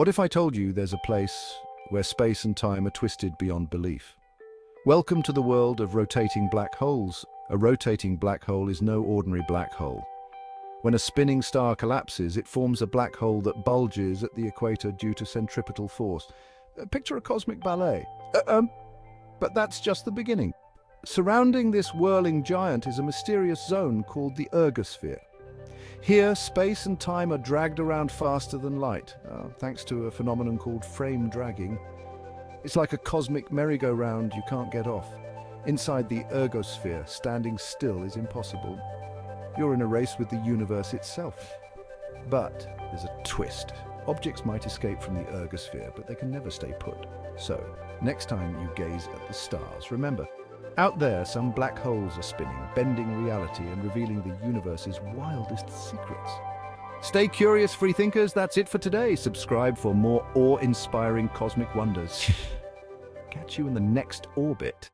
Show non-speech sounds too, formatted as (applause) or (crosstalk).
What if I told you there's a place where space and time are twisted beyond belief? Welcome to the world of rotating black holes. A rotating black hole is no ordinary black hole. When a spinning star collapses, it forms a black hole that bulges at the equator due to centripetal force. Uh, Picture a cosmic ballet. Uh, um, but that's just the beginning. Surrounding this whirling giant is a mysterious zone called the ergosphere. Here, space and time are dragged around faster than light, uh, thanks to a phenomenon called frame dragging. It's like a cosmic merry-go-round you can't get off. Inside the ergosphere, standing still is impossible. You're in a race with the universe itself. But there's a twist. Objects might escape from the ergosphere, but they can never stay put. So, next time you gaze at the stars, remember, out there some black holes are spinning, bending reality and revealing the universe's wildest secrets. Stay curious, freethinkers. That's it for today. Subscribe for more awe-inspiring cosmic wonders. (laughs) Catch you in the next orbit.